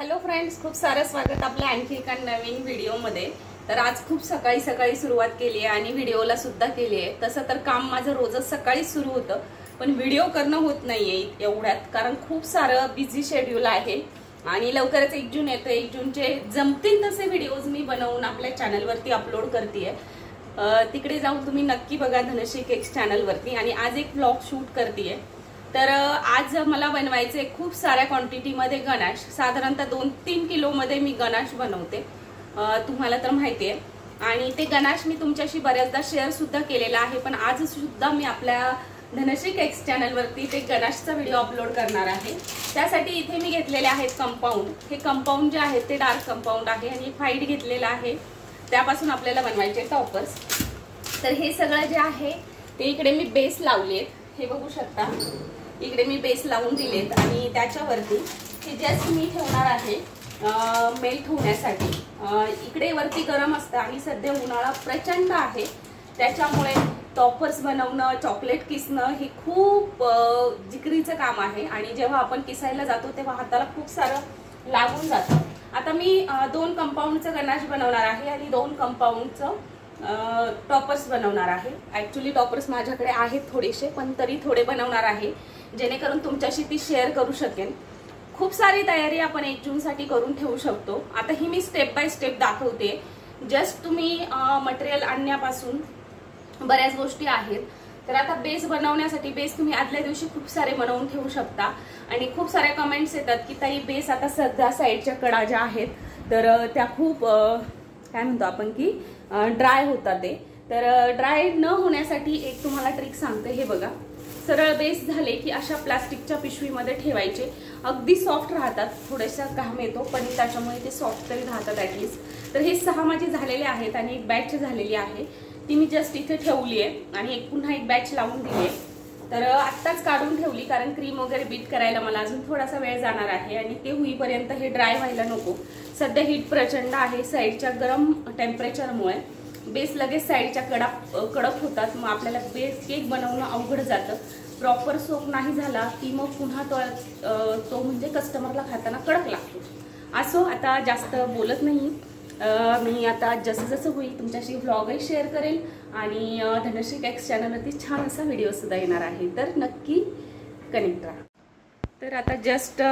Hello friends खूप सारं स्वागत आपल्या आणखी एका नवीन व्हिडिओमध्ये. तर आज खूप सकाळी सकाळी सुरुवात केली आहे आणि व्हिडिओला सुद्धा केली आहे. तसं तर काम माझं रोजच सकाळीच सुरू होतं पण व्हिडिओ करणं होत नाहीये एवढ्यात कारण खूप सारं बिझी शेड्यूल आहे. आणि लवकरच एक जून येतं एक जूनचे जमतील तसे व्हिडिओज मी बनवून आपल्या चॅनलवरती अपलोड करते तिकडे जाऊन तुम्ही नक्की बघा धनश्री केक्स चॅनलवरती आणि आज एक ब्लॉग शूट करते तर आज मला बनवायचे खूप साऱ्या क्वांटिटीमध्ये गणाश साधारणतः दोन तीन किलोमध्ये मी गणाश बनवते. तुम्हाला तर माहिती आहे. आणि ते गणाश मी तुमच्याशी बऱ्याचदा शेअरसुद्धा केलेला आहे पण आज सुद्धा मी आपल्या धनश्री केक्स चॅनलवरती ते गणाशचा व्हिडिओ अपलोड करणार आहे. त्यासाठी इथे मी घेतलेले आहेत कंपाऊंड हे कंपाऊंड जे आहे ते डार्क कंपाऊंड आहे आणि फाईट घेतलेलं आहे. त्यापासून आपल्याला बनवायचे टॉपर्स तर हे सगळं जे आहे ते इकडे मी बेस लावले आहेत हे बघू शकता. इकडे मी बेस लावून दिलेत आणि त्याच्यावरती हे जस्ट मी ठेवणार आहे मेल्ट होण्यासाठी इकडे वरती गरम असतं आणि सध्या उन्हाळा प्रचंड आहे. त्याच्यामुळे टॉपर्स बनवणं चॉकलेट किसणं हे खूप जिकरीचं काम आहे. आणि जेव्हा आपण किसायला जातो तेव्हा हाताला खूप सारं लागून जातं. आता मी दोन कंपाऊंडचं गणाश बनवणार आहे आणि दोन कंपाऊंडचं टॉपर्स बनवणार आहे. ॲक्च्युली टॉपर्स माझ्याकडे आहेत थोडेसे पण तरी थोडे बनवणार आहे. जेणेकरून तुमच्याशी ती शेअर करू शकेन खूप सारी तयारी आपण एक जूनसाठी करून ठेवू शकतो. आता ही मी स्टेप बाय स्टेप दाखवते. जस्ट तुम्ही मटेरियल आणण्यापासून बऱ्याच गोष्टी आहेत. तर आता बेस बनवण्यासाठी बेस तुम्ही आदल्या दिवशी खूप सारे बनवून ठेवू शकता. आणि खूप साऱ्या कमेंट्स येतात की ताई बेस आता सध्या साईडच्या कडा ज्या आहेत तर त्या खूप काय म्हणतो आपण की ड्राय होतात ते. तर ड्राय न होण्यासाठी एक तुम्हाला ट्रिक सांगते. हे बघा. सरळ बेस झाले की अशा प्लास्टिकच्या पिशवीमध्ये ठेवायचे. अगदी सॉफ्ट राहतात थोडासा घाम येतो पण त्याच्यामुळे ते सॉफ्ट तरी राहतात ॲटलिस्ट तर हे सहा माझे झालेले आहेत आणि एक बॅच झालेली आहे. ती मी जस्ट इथे ठेवली आहे आणि एक पुन्हा एक बॅच लावून दिली आहे. तर आत्ताच काढून ठेवली कारण क्रीम वगैरे बीट करायला मला अजून थोडासा वेळ जाणार आहे आणि ते होईपर्यंत हे ड्राय व्हायला नको. सध्या हीट प्रचंड आहे साईडच्या गरम टेम्परेचरमुळे बेस लगेच साईडच्या कडा कडक होतात. मग आपल्याला बेस केक बनवणं अवघड जातं. प्रॉपर सोप नाही झाला की मग पुन्हा तो तो म्हणजे कस्टमरला खाताना कडक लागतो. असो आता जास्त बोलत नाही. मी आता जसं जसं होईल तुमच्याशी व्लॉगही शेअर करेल आणि धनश्री कॅक्स चॅनलवरती छान असा व्हिडिओसुद्धा येणार आहे. तर नक्की कनेक्ट राहा. तर आता जस्ट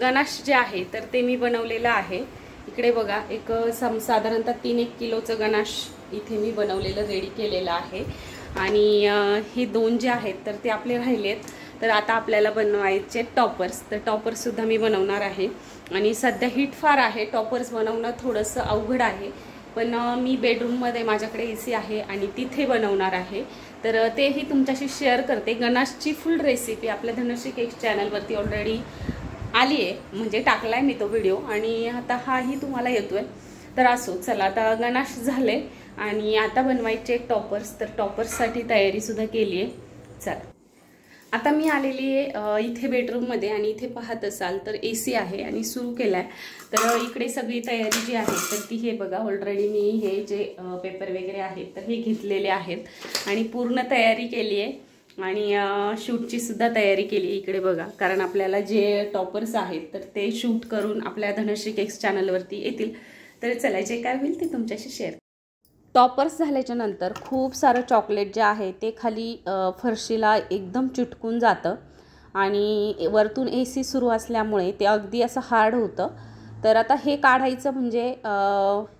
गणाश जे आहे तर ते मी बनवलेलं आहे. इकडे बघा एक सम साधारणतः तीन एक किलोचं गणाश इथे मी बनवलेलं रेडी केलेलं आहे. आणि हे दोन जे आहेत तर ते आपले राहिले आहेत तर आता आपल्याला बनवायचे टॉपर्स. तर टॉपर्ससुद्धा मी बनवणार आहे. आणि सध्या हीट फार आहे. टॉपर्स बनवणं थोडंसं अवघड आहे. पण मी बेडरूममध्ये माझ्याकडे ए सी आहे आणि तिथे बनवणार आहे. तर तेही तुमच्याशी शेअर करते. गणाशची फुल रेसिपी आपल्या धनश्री केक चॅनलवरती ऑलरेडी आली आहे. म्हणजे टाकला आहे मी तो व्हिडिओ आणि आता हाही तुम्हाला येतो आहे तर असो चला आता गणाश झाले. आणि आता बनवायचे टॉपर्स. तर टॉपर्ससाठी तयारीसुद्धा केली आहे. चला. आता मी आलेली आहे इथे बेडरूममध्ये आणि इथे पाहत असाल तर ए सी आहे आणि सुरू केला आहे तर इकडे सगळी तयारी जी आहे तर ती हे बघा ऑलरेडी मी हे जे पेपर वगैरे आहेत तर हे घेतलेले आहेत. आणि पूर्ण तयारी केली आहे. आणि शूटची सुद्धा तयारी केली इकडे बघा. कारण आपल्याला जे टॉपर्स आहेत तर ते शूट करून आपल्या धनश्री केक्स चॅनलवरती येतील. तर चला जे काय होईल ते तुमच्याशी शेअर टॉपर्स झाल्याच्यानंतर खूप सारं चॉकलेट जे आहे ते खाली फरशीला एकदम चिटकून जातं. आणि वरतून ए सी सुरू असल्यामुळे ते अगदी असं हार्ड होतं. तर आता हे काढायचं म्हणजे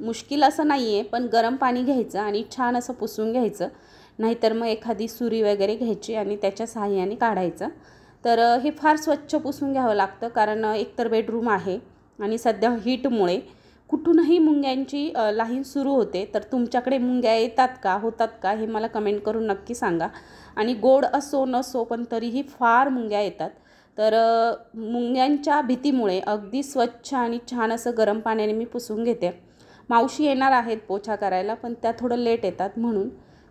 मुश्किल असं नाही आहे पण गरम पाणी घ्यायचं आणि छान असं पुसून घ्यायचं. नाहीतर मग एखादी सुरी वगैरे घ्यायची आणि त्याच्या सहाय्याने काढायचं. तर हे फार स्वच्छ पुसून घ्यावं लागतं कारण एकतर बेडरूम आहे आणि सध्या हीटमुळे कुठूनही मुंग्यांची लाहीन सुरू होते. तर तुमच्याकडे मुंग्या येतात का? होतात का? हे मला कमेंट करून नक्की सांगा. आणि गोड असो नसो पण तरीही फार मुंग्या येतात. तर मुंग्यांच्या भीतीमुळे अगदी स्वच्छ आणि छान असं गरम पाण्याने मी पुसून घेते. मावशी येणार आहेत पोछा करायला पण त्या थोडं लेट येतात म्हणून.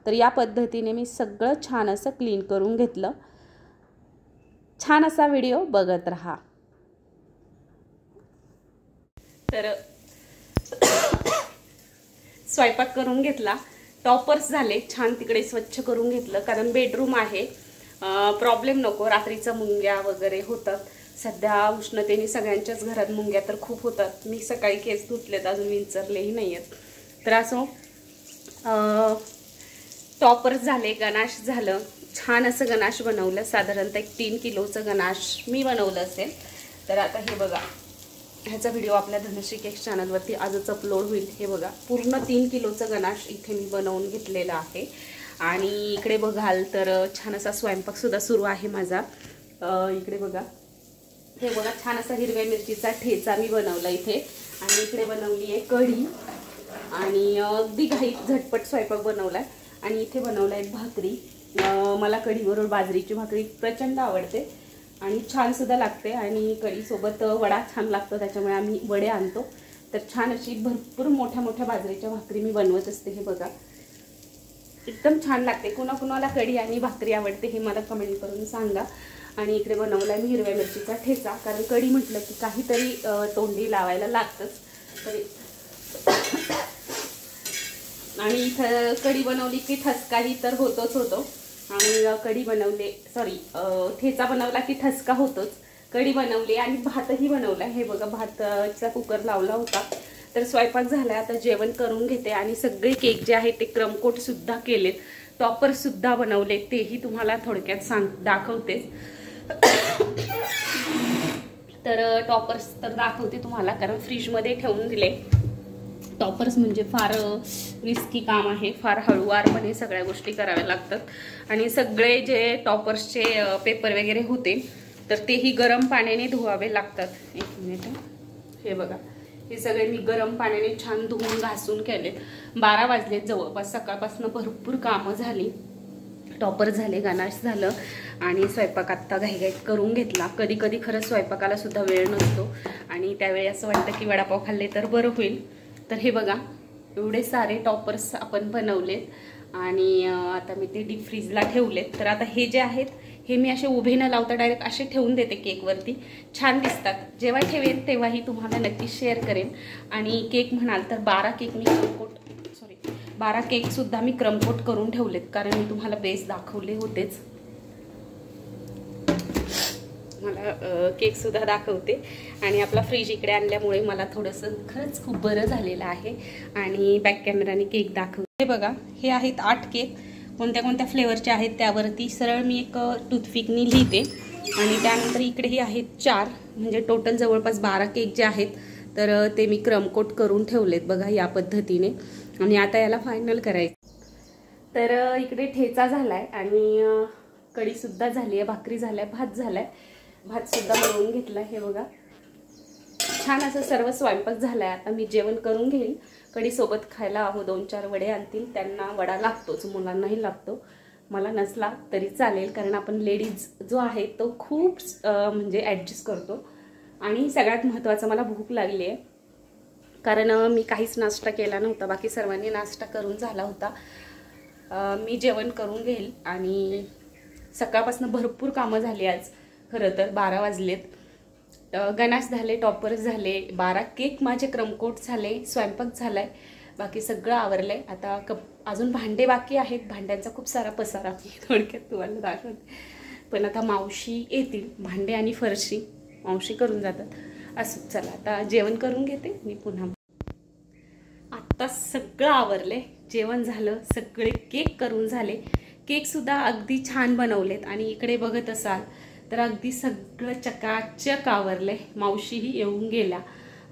तर या पद्धतीने मी सगळं छान असं क्लीन करून घेतलं. छान असा व्हिडिओ बघत राहा. तर स्वयंपाक करून घेतला. टॉपर्स झाले छान तिकडे स्वच्छ करून घेतलं कारण बेडरूम आहे. प्रॉब्लेम नको रात्रीचं मुंग्या वगैरे होतात. सध्या उष्णतेने सगळ्यांच्याच घरात मुंग्या तर खूप होतात. मी सकाळी केस धुतलेत अजून विंचरलेही नाही आहेत तर असं टॉपर्स झाले गणाश झालं. छान असं गणाश बनवलं. साधारणतः एक तीन किलोचं गणाश मी बनवलं असेल. तर आता हे बघा. ह्याचा व्हिडिओ आपल्या धनश्री केक्स चॅनलवरती आजच अपलोड होईल. हे बघा. पूर्ण तीन किलोचं गणाश इथे मी बनवून घेतलेलं आहे. आणि इकडे बघाल तर छान असा स्वयंपाकसुद्धा सुरू आहे माझा. इकडे बघा. हे बघा छान असा हिरव्या मिरचीचा ठेचा मी बनवला इथे. आणि इकडे बनवली आहे कढी. आणि अगदी घाईत झटपट स्वयंपाक बनवला आहे आणि इथे बनवलं आहे भाकरी. मला कढीबरोबर बाजरीची भाकरी प्रचंड आवडते आणि छानसुद्धा लागते आणि कढीसोबत वडा छान लागतो त्याच्यामुळे आम्ही वडे आणतो. तर छान अशी भरपूर मोठ्या मोठ्या बाजरीच्या भाकरी मी बनवत असते हे बघा. एकदम छान लागते. कुणाकुणाला कढी आणि भाकरी आवडते हे मला कमेंट करून सांगा. आणि इकडे बनवला आहे मी हिरव्या मिरचीचा ठेचा कारण कढी म्हटलं की काहीतरी तोंडी लावायला लागतंच. तरी आणि इथं कढी बनवली की ठसकाही तर होतोच होतो. आणि कढी बनवले सॉरी ठेचा बनवला की ठसका होतोच. कढी बनवली आणि भातही बनवला. हे बघा भातचा कुकर लावला होता. तर स्वयंपाक झाला आता जेवण करून घेते आणि सगळे केक जे आहेत ते क्रमकोटसुद्धा केलेत. टॉपरसुद्धा बनवले तेही तुम्हाला थोडक्यात सांग दाखवतेच तर टॉपर्स तर दाखवते तुम्हाला कारण फ्रीजमध्ये ठेवून दिले. टॉपर्स म्हणजे फार रिस्की काम आहे. फार हळूवारपणे सगळ्या गोष्टी कराव्या लागतात. आणि सगळे जे टॉपर्सचे पेपर वगैरे होते तर तेही गरम पाण्याने धुवावे लागतात. एक मिनिट हे. बघा. हे सगळे मी गरम पाण्याने छान धुवून घासून केले बारा वाजलेत जवळपास. सकाळपासून भरपूर कामं झाली. टॉपर झाले गानाश झालं आणि स्वयंपाक आत्ता घाईघाईत करून घेतला. कधी कधी खरंच स्वयंपाकाला सुद्धा वेळ नसतो आणि त्यावेळी असं वाटतं की वडापाव खाल्ले तर बरं होईल. तर हे बघा एवढे सारे टॉपर्स आपण बनवलेत. आणि आता मी ते डीप फ्रीजला ठेवलेत. तर आता हे जे आहेत हे मी असे उभे न लावता डायरेक्ट असे ठेवून देते केकवरती छान दिसतात. जेव्हा ठेवेन तेव्हाही तुम्हाला नक्की शेअर करेन. आणि केक म्हणाल तर बारा केक मी क्रमकोट सॉरी बारा केकसुद्धा मी क्रमकोट करून ठेवलेत. कारण मी तुम्हाला बेस दाखवले होतेच. मला केकसुद्धा दाखवते. आणि आपला फ्रीज इकडे आणल्यामुळे मला थोडंसं खरंच खूप बरं झालेलं आहे. आणि बॅक कॅमेराने केक दाखवते. बघा हे आहेत आठ केक. कोणत्या कोणत्या फ्लेवरचे आहेत त्यावरती सरळ मी एक टूथपिकनी लिहिते. आणि त्यानंतर इकडेही आहेत चार. म्हणजे टोटल जवळपास बारा केक जे आहेत तर ते मी क्रमकोट करून ठेवलेत बघा या पद्धतीने. आणि आता याला फायनल करायचं. तर इकडे ठेचा झाला आहे आणि कढीसुद्धा झाली आहे भाकरी झाल्या भात झाला आहे भातसुद्धा बनवून घेतला हे बघा. छान असं सर्व स्वयंपाक झाला आहे आता मी जेवण करून घेईल. कढीसोबत खायला अहो दोन चार वडे आणतील. त्यांना वडा लागतोच मुलांनाही लागतो. मला नसला तरी चालेल कारण आपण लेडीज जो आहे तो खूप म्हणजे ॲडजस्ट करतो. आणि सगळ्यात महत्त्वाचं मला भूक लागली आहे. कारण मी काहीच नाश्ता केला नव्हता. बाकी सर्वांनी नाश्ता करून झाला होता. मी जेवण करून घेईल. आणि सकाळपासून भरपूर कामं झाली आज. खरं तर बारा वाजलेत. गणास झाले टॉपर्स झाले बारा केक माझे क्रमकोट झाले स्वयंपाक झाला आहे बाकी सगळं आवरलं आहे आता कप अजून भांडे बाकी आहेत. भांड्यांचा खूप सारा पसारा थोडक्यात तुम्हाला दाखवते. पण आता मावशी येतील भांडे आणि फरशी. मावशी करून जातात. असं चला आता जेवण करून घेते मी पुन्हा. आत्ता सगळं आवरले जेवण झालं सगळे केक करून झाले. केकसुद्धा अगदी छान बनवलेत. आणि इकडे बघत असाल तर अगदी सगळं चकाचक आवरलं आहे मावशीही येऊन गेल्या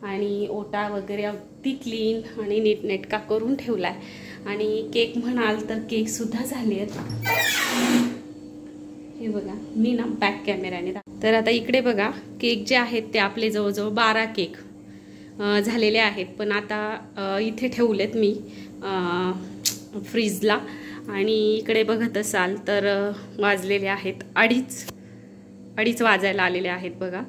आणि ओटा वगैरे अगदी क्लीन आणि नीटनेटका करून ठेवला आहे आणि केक म्हणाल तर केकसुद्धा झाले आहेत. हे बघा मी ना बॅक कॅमेऱ्याने तर आता इकडे बघा केक जे आहेत ते आपले जवळजवळ बारा केक झालेले आहेत. पण आता इथे ठेवलेत मी फ्रीजला आणि इकडे बघत असाल तर वाजलेले आहेत अडीच. अडीच वाजायला आलेले आहेत बघा.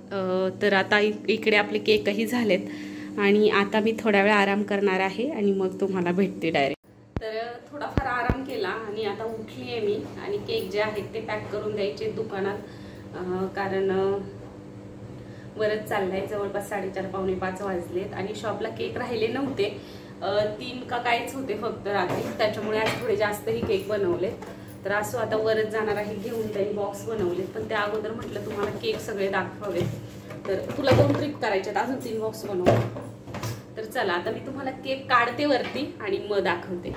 तर आता इकडे आपले केकही झालेत आणि आता मी थोड्या वेळ आराम करणार आहे आणि मग तुम्हाला भेटते डायरेक्ट तर थोडाफार आराम केला आणि आता उठली आहे मी आणि केक जे आहेत ते पॅक करून द्यायचे दुकानात. कारण वरच चाललाय. जवळपास साडेचार पावणे पाच वाजलेत आणि शॉपला केक राहिले नव्हते. तीन का काहीच होते फक्त रात्री. त्याच्यामुळे आज थोडे जास्तही केक बनवलेत. तर असं आता वरच जाणार आहे घेऊन त्यांनी बॉक्स बनवले पण त्या अगोदर म्हटलं तुम्हाला केक सगळे दाखवावे तर तुला दोन ट्रिप करायच्यात अजून तीन बॉक्स बनव. तर चला आता मी तुम्हाला केक काढते वरती आणि मग दाखवते.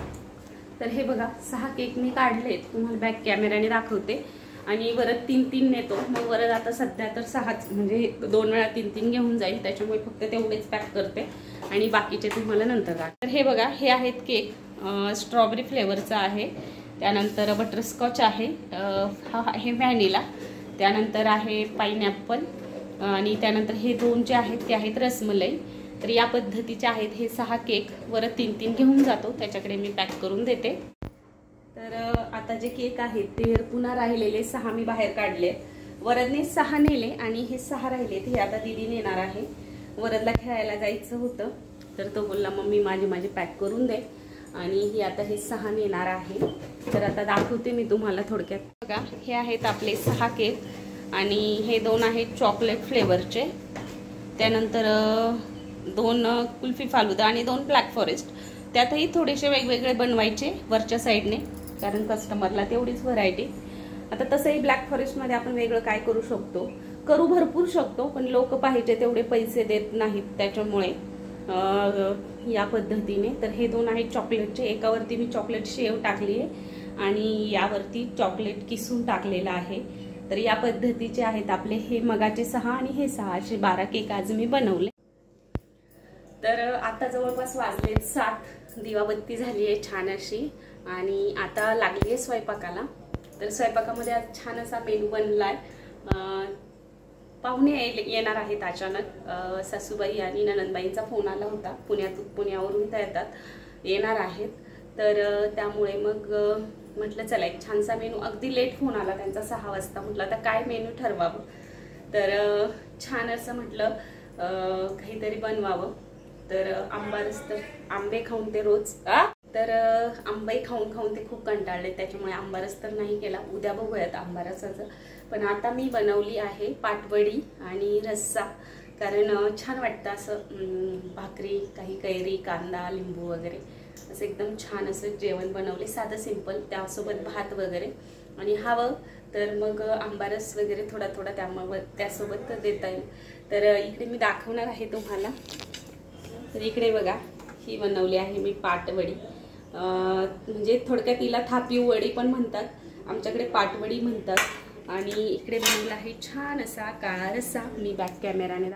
तर हे बघा सहा केक मी काढले तुम्हाला बॅक कॅमेऱ्याने दाखवते. आणि वरत तीन तीन नेतो. मग वरत आता सध्या तर सहाच म्हणजे दोन वेळा तीन तीन घेऊन जाईल. त्याच्यामुळे फक्त तेवढेच पॅक करते. आणि बाकीचे तुम्हाला नंतर दाख तर हे बघा हे आहेत केक स्ट्रॉबेरी फ्लेवरचा आहे. त्यानंतर बटरस्कॉच आहे हा आहे व्हॅनिला त्यानंतर आहे पायनॅपल आणि त्यानंतर हे दोन जे आहेत ते आहेत रसमलाई. तर या पद्धतीचे आहेत हे सहा केक वर तीन तीन घेऊन जातो. त्याच्याकडे मी पॅक करून देते. तर आता जे केक आहेत ते पुन्हा राहिलेले सहा मी बाहेर काढले. वरदने सहा नेले आणि हे सहा राहिलेत. हे आता दिदी नेणार आहे. वरदला खेळायला जायचं होतं. तर तो बोलला मम्मी माझे माझे पॅक करून दे. आणि ही आता हे सहा नेणार आहे. तर आता दाखवते मी तुम्हाला थोडक्यात. बघा हे आहेत आपले सहा केक आणि हे दोन आहेत चॉकलेट फ्लेवरचे. त्यानंतर दोन कुल्फी फालुदा आणि दोन ब्लॅक फॉरेस्ट. त्यातही थोडेसे वेगवेगळे बनवायचे वरच्या साईडने कारण कस्टमरला तेवढीच व्हरायटी. आता तसंही ब्लॅक फॉरेस्टमध्ये आपण वेगळं काय करू शकतो? करू भरपूर शकतो पण लोक पाहिजे तेवढे पैसे देत नाहीत त्याच्यामुळे. या पद्धतीने. तर हे दोन आहेत चॉकलेटचे एकावरती मी चॉकलेट शेव टाकली आहे आणि यावरती चॉकलेट किसून टाकलेलं आहे. तर या पद्धतीचे आहेत आपले. हे मगाचे सहा आणि हे सहा असे बारा केक आज मी बनवले. तर आता जवळपास वाजले सात. दिवाबत्ती झाली आहे छान अशी. आणि आता लागली आहे स्वयंपाकाला. तर स्वयंपाकामध्ये आज छान असा मेनू आहे पाहुणे येणार आहेत अचानक. सासूबाई आणि ननंदबाईंचा फोन आला होता. पुण्यात पुण्यावरून त्या येतात. येणार आहेत. तर त्यामुळे मग म्हटलं चला एक छानसा मेनू. अगदी लेट फोन आला त्यांचा सहा वाजता. म्हटलं आता काय मेनू ठरवावं? तर छान असं म्हटलं काहीतरी बनवावं. तर आंबा रस्त आंबे खाऊन ते रोज तर आंबाई खाऊन खाऊन ते खूप कंटाळले. त्याच्यामुळे आंबारस तर नाही केला. उद्या बघूयात आंबारसाचं पण आता मी बनवली आहे पाटवडी आणि रस्सा. कारण छान वाटतं असं भाकरी काही कैरी कांदा लिंबू वगैरे. असं एकदम छान असं जेवण बनवले. साधं सिंपल. त्यासोबत भात वगैरे. आणि हवं तर मग आंबारस वगैरे थोडा थोडा त्याम त्यासोबत देता येईल. तर इकडे मी दाखवणार आहे तुम्हाला. तर इकडे बघा ही बनवली आहे मी पाटवडी. म्हणजे थोडक्यात तिला थापीव वडी पण म्हणतात. आमच्याकडे पाटवडी म्हणतात. आणि इकडे बनवला आहे छान असा काळा रस्सा. मी बॅक कॅमेराने